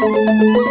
Música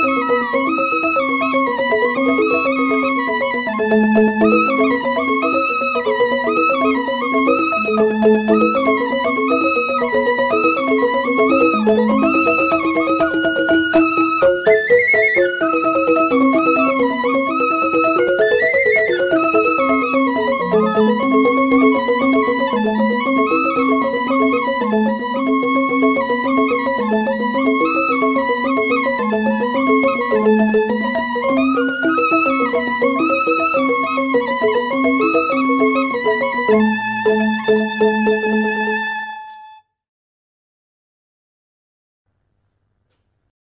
Música